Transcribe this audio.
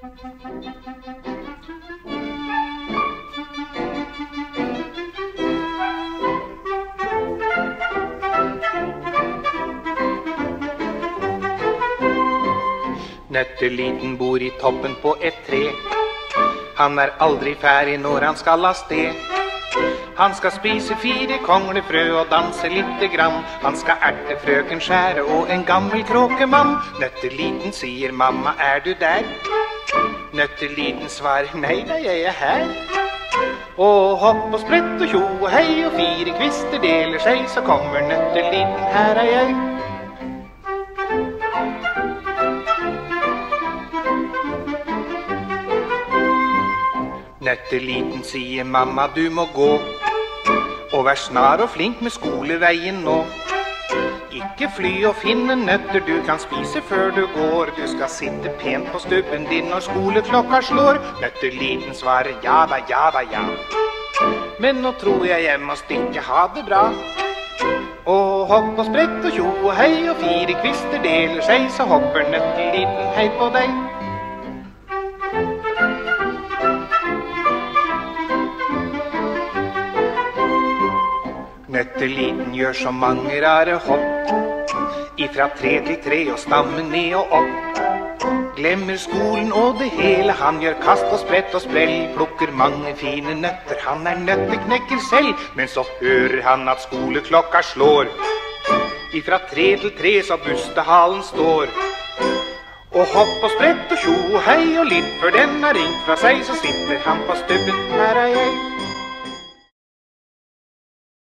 Nøtteliten bor i toppen på et tre. Han er aldri ferdig når han skal av sted. Han skal spise fire konglefrø og danse lite grann. Han skal erte frøken Skjære og en gammel kråkemann. Nøtteliten sier mamma, er du der? Nøtteliten svarer nei da, jeg er her. Og hopp og sprett og tjo og hei og fire kvister deler seg, så kommer nøtteliten, her er jeg. Nøtteliten sier mamma, du må gå. Og vær snar og flink med skoleveien nå. Ikke fly og finne nøtter du kan spise før du går. Du skal sitte pent på stubben din når skoleklokka slår. Nøtteliten svarer ja da, ja da, ja. Men nå tror jeg jeg må stikke, ha det bra. Og hopp og sprett og tjo og hei og fire kvister deler seg, så hopper nøtteliten hei på deg. Nøtteliten gjør så mange rare hopp. Ifra tre til tre og stammen ned og opp. Glemmer skolen og det hele, han gjør kast og sprett og sprell. Plukker mange fine nøtter, han er nøtteknekker selv. Men så hører han at skoleklokka slår. Ifra tre til tre så bustehalen står. Og hopp og sprett og tjo og hei og litt før den har ringt fra seg, så sitter han på stubben, her er jeg.